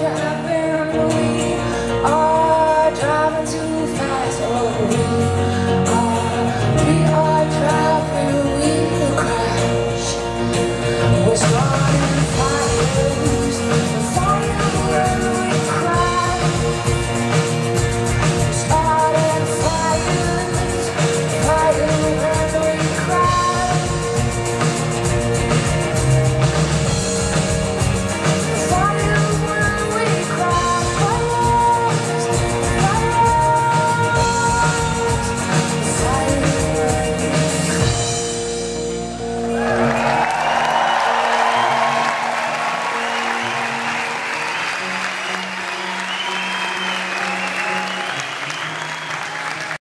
your.